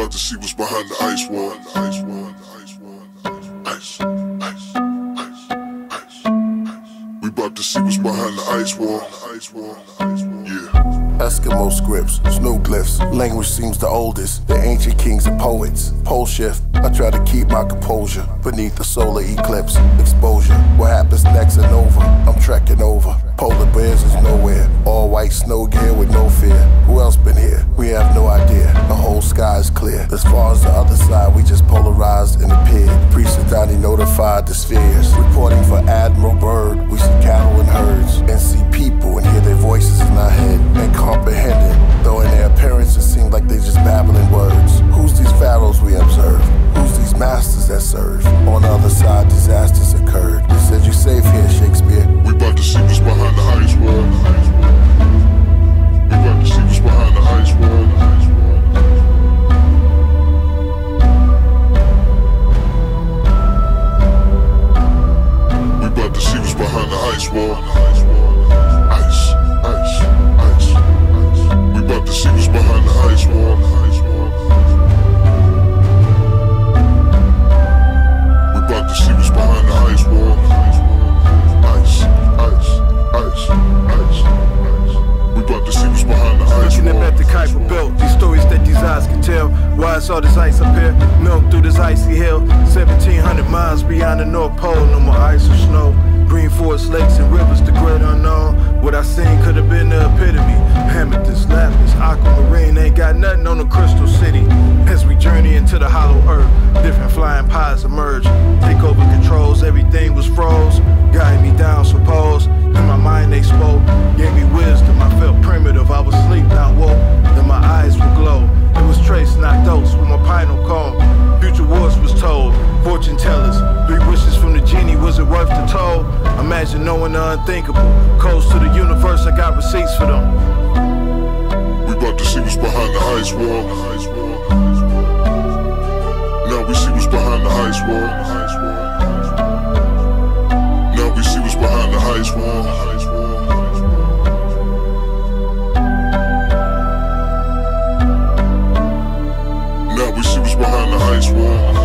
about to see what's behind the ice wall. Ice wall. Ice. Ice. Ice. Ice. We about to see what's behind the ice wall. Ice wall. Eskimo scripts, snow glyphs, language seems the oldest. The ancient kings and poets. Pole shift, I try to keep my composure beneath the solar eclipse. Exposure, what happens next and over. I'm trekking over. Polar bears is nowhere. All white snow gear with no fear. Who else been here? We have no idea. The whole sky is clear. As far as the other side, we just polarized and appeared. Priest Donny notified the spheres. Reporting for Admiral Byrd, we see cattle and On the other side, disasters occurred. They said you're safe here, Shakespeare. We about to see what's behind the ice wall. We about to see what's behind the ice wall. We about to see what's behind the ice wall. It's all this ice up here, melt through this icy hill. 1700 miles beyond the North Pole, no more ice or snow. Green forests, lakes, and rivers, the great unknown. What I seen could have been the epitome. Amethyst, lapis, aquamarine, ain't got nothing on the crystal city. As we journey into the hollow earth, different flying pies emerge. Take over Knowing the unthinkable. Codes to the universe, I got receipts for them. We about to see what's behind the ice wall. Now we see what's behind the ice wall. Now we see what's behind the ice wall. Now we see what's behind the ice wall.